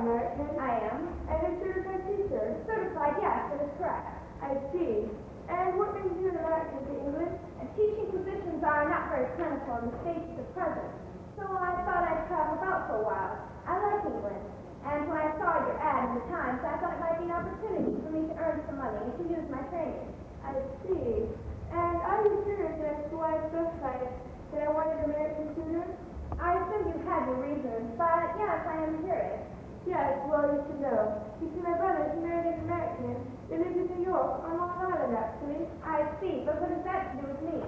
American? I am. And a certified teacher? Certified, yes, that is correct. I see. And what brings you an American to England? And teaching positions are not very plentiful in the States at present. So I thought I'd travel about for a while. I like England. And when I saw your ad in the Times, I thought it might be an opportunity for me to earn some money and to use my training. I see. And are you serious as to why I specified that I wanted American tutor? I assume you had your reasons, but yes, I am curious. Yes, well, you should know. You see, my brother, he married an American. They lived in New York, on Long Island, actually. I see, but what does that do with me?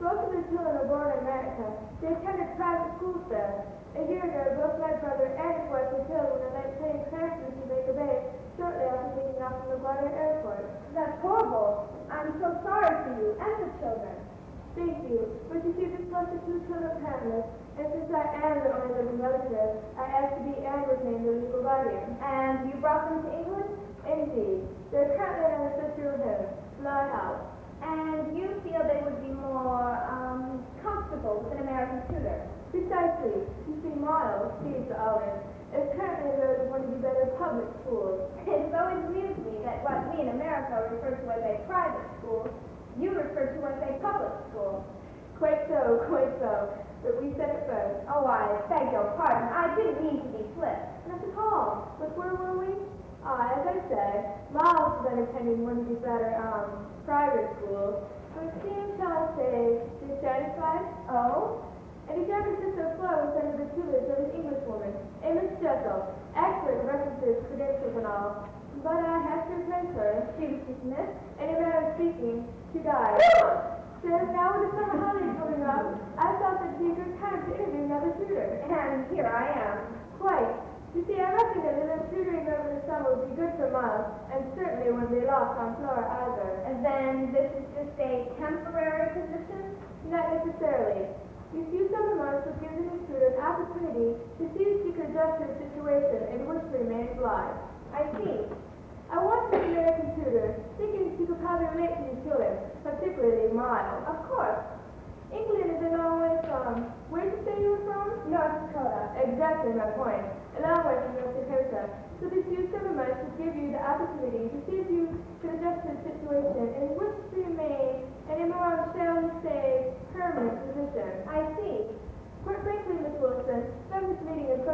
Both of his children were born in America. They attended private schools there. A year ago, both my brother and his wife were killed when a night plane crashed into Baker Bay shortly after taking off from LaGuardia Airport. That's horrible. I'm so sorry for you and the children. Thank you. But you see, this the two children parents, and since I am the only living relative, I asked to be and was the legal guardian. And you brought them to England? Indeed. They're currently in a sister home, Flower House. And you feel they would be more um, comfortable with an American tutor? Precisely. You see, Miles, he's the eldest, is currently in one of the better public schools. It's always amused me that what we in America refer to as a private school, you refer to as a public school. Quite so, quite so. But we said it first. Oh, I beg your pardon. I didn't mean to be flip. Not at all. But where were we? Ah, as I said, Miles has been attending one of these better, um, private schools. It seems, shall I say, dissatisfied. Oh? And his younger sister Flo was under the tutelage of an Englishwoman, a Miss Jessel, excellent references, credentials, and all. But I have to replace her. She was dismissed? In a manner of she died. So now with the summer holidays coming up, I thought that'd be a good time to interview another tutor. And here I am. Quite. You see, I reckon that a little tutoring over the summer would be good for Miles, and certainly when they lost on Flora either. And then this is just a temporary position? Not necessarily. You see, summer months would give the new tutor an opportunity to see if she could adjust to a situation in which to remain obliged. I see. I want to an American tutor, thinking she could probably relate to these children, particularly Miles. Of course. England is a long way from. Where did you say you were from? North Dakota. Exactly my point. A long way from North Dakota. So this summer months would give you the opportunity to see if you could adjust to a situation in which to remain in a more, shall we say, permanent position. I see. Quite frankly, Miss Wilson, from this meeting and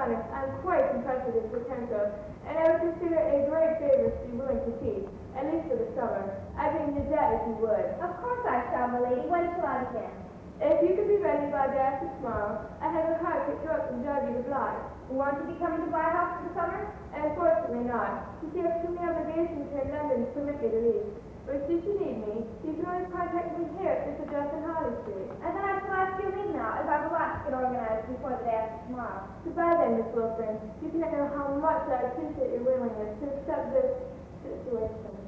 correspondence, I'm quite impressed with this potential, and I would consider it a great favor to be willing to teach, at least for the summer. I'd be in your debt if you would. Of course I shall, my lady. When shall I begin? If you could be ready by day after tomorrow, I have a car picked you up from Derby to Blythe. You want to be coming to White House for the summer? Unfortunately not. You see, I have too many obligations here in London to permit me to leave. But should you need me, you can always contact me here at this address in Harley Street. And then I shall ask you leave now, as I've a lot to get organized before the day after tomorrow. Goodbye then, Miss Wilson. You cannot know how much I appreciate your willingness to accept this situation.